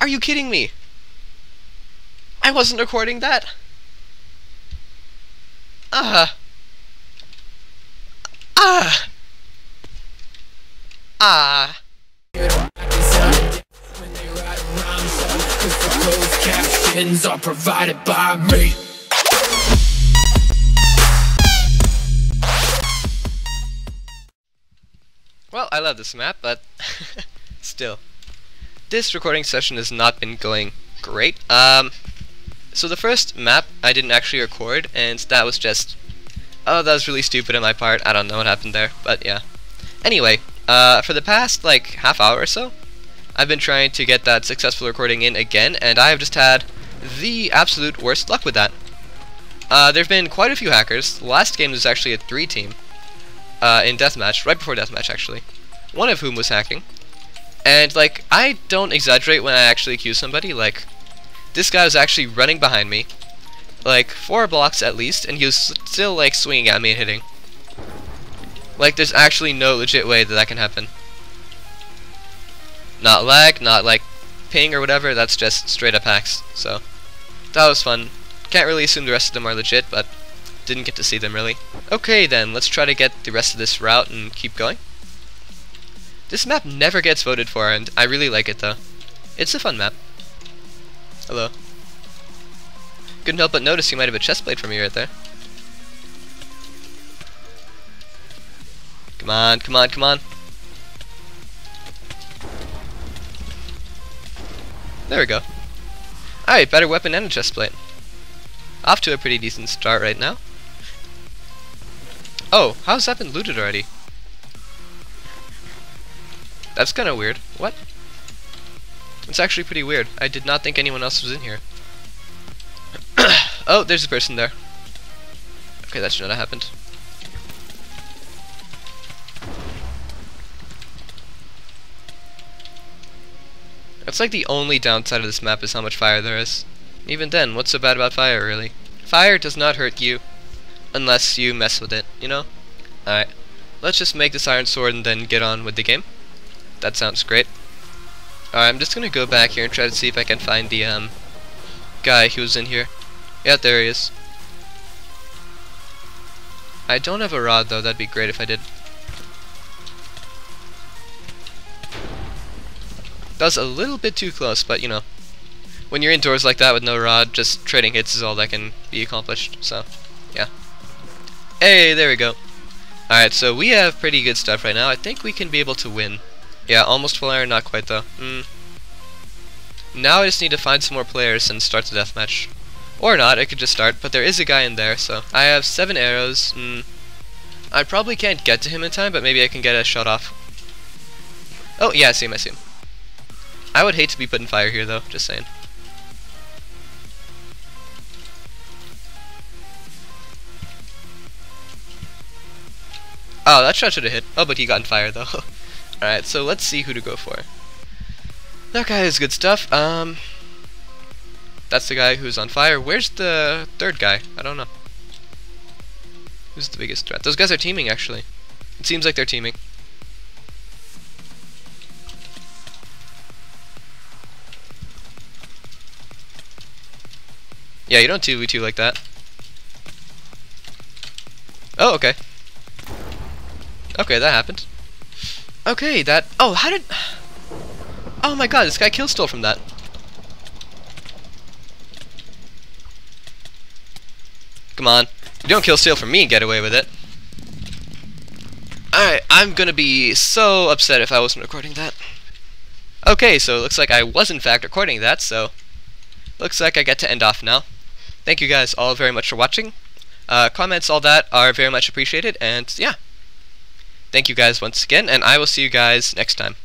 Are you kidding me? I wasn't recording that. Ah. Ah. Ah. Captions are provided by me. Well, I love this map, but still. This recording session has not been going great. Um, so the first map I didn't actually record, and that was just... Oh, that was really stupid on my part. I don't know what happened there, but yeah. Anyway, uh, for the past, like, half hour or so, I've been trying to get that successful recording in again, and I have just had the absolute worst luck with that. Uh, there have been quite a few hackers. The last game was actually a three-team uh, in deathmatch, right before deathmatch actually. One of whom was hacking. And like, I don't exaggerate when I actually accuse somebody. Like, this guy was actually running behind me, like four blocks at least, and he was still like swinging at me and hitting. Like, there's actually no legit way that that can happen. Not lag, not like ping or whatever. That's just straight up hacks. So that was fun. Can't really assume the rest of them are legit, but didn't get to see them really. Okay then, let's try to get the rest of this route and keep going. This map never gets voted for, and I really like it though. It's a fun map. Hello. Couldn't help but notice you might have a chest plate for me right there. Come on, come on, come on. There we go. Alright, better weapon and a chest plate. Off to a pretty decent start right now. Oh, how's that been looted already? That's kind of weird. What? It's actually pretty weird. I did not think anyone else was in here. oh, there's a person there. Okay, that should not happened. That's like the only downside of this map is how much fire there is. Even then, what's so bad about fire, really? Fire does not hurt you unless you mess with it, you know? Alright, let's just make this iron sword and then get on with the game. That sounds great. Alright, I'm just gonna go back here and try to see if I can find the, um, guy who was in here. Yeah, there he is. I don't have a rod, though. That'd be great if I did. That was a little bit too close, but, you know. When you're indoors like that with no rod, just trading hits is all that can be accomplished, so, yeah. Hey, there we go. Alright, so we have pretty good stuff right now. I think we can be able to win. Yeah, almost full iron, not quite though. Mm. Now I just need to find some more players and start the deathmatch. Or not, I could just start, but there is a guy in there, so. I have seven arrows. Mm. I probably can't get to him in time, but maybe I can get a shot off. Oh, yeah, I see him, I see him. I would hate to be put in fire here, though, just saying. Oh, that shot should have hit. Oh, but he got in fire, though. Alright, so let's see who to go for. That guy is good stuff. Um, That's the guy who's on fire. Where's the third guy? I don't know. Who's the biggest threat? Those guys are teaming, actually. It seems like they're teaming. Yeah, you don't 2v2 like that. Oh, okay. Okay, that happened. Okay, that... Oh, how did... Oh my god, this guy kill stole from that. Come on. You don't kill steal from me and get away with it. Alright, I'm gonna be so upset if I wasn't recording that. Okay, so it looks like I was in fact recording that, so... Looks like I get to end off now. Thank you guys all very much for watching. Uh, comments, all that, are very much appreciated, and yeah. Thank you guys once again, and I will see you guys next time.